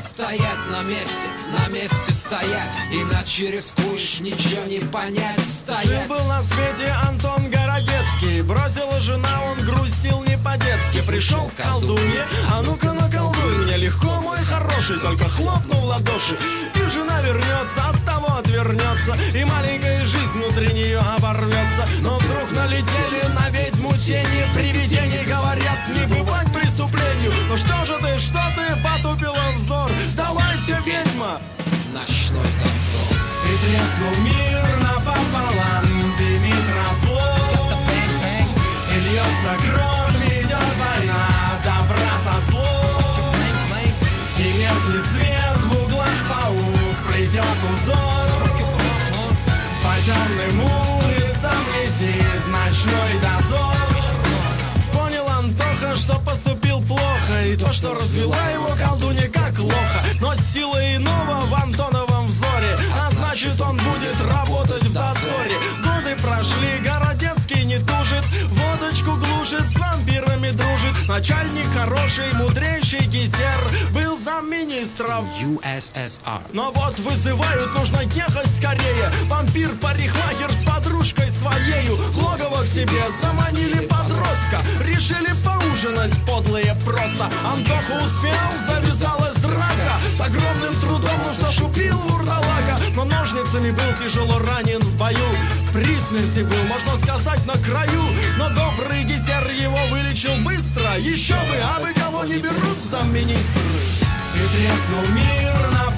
стоять на месте, на месте стоять Иначе рискуешь ничего не понять. Стоять. Жил был на свете Антон Городецкий Бросила жена, он грустил не по-детски. Пришел к колдунье, а ну-ка наколдуй Мне легко, мой хороший, только хлопнул в ладоши И жена вернется, от того отвернется И маленькая жизнь внутри нее оборвется. Но вдруг налетели на ведьму тени Привидений говорят, Ночной дозор И треснул мир напополам Дымит разлом. И льется кровь, идет война Добра со злом. И меркнет свет в углах паук Придет узор. По темным улицам летит ночной дозор. Понял Антоха, что поступил плохо И то, что развела его колдунья как лоха. Но сила вампирами дружит Начальник хороший, мудрейший гизер Был замминистров USSR но вот вызывают, нужно ехать скорее. Вампир-парикмахер с подружкой своею В логово к себе заманили подростка. Решили поужинать подлые просто. Антоха успел, завязалась драка. С огромным трудом он зашупил вурдалака. Но ножницами был тяжело ранен в бою. При смерти был, можно сказать, на краю вылечил быстро. Еще бы, а вы кого не берут в замминистры и треснул мир напополам,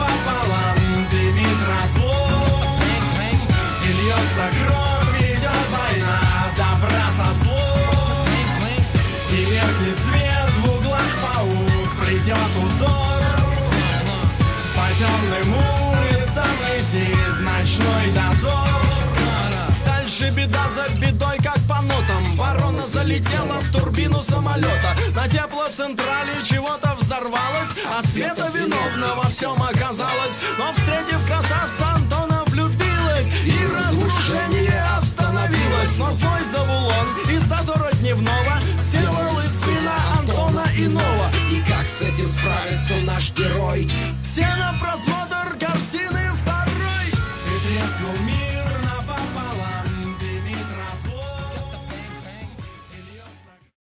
Ворона залетела в турбину самолета. На теплоцентрале чего-то взорвалось А Света виновна во всем оказалась. Но встретив красавца Антона влюбилась И разрушение остановилось. Но злой Завулон из дозора дневного Сделал из сына Антона иного. И как с этим справится наш герой? Все на просмотр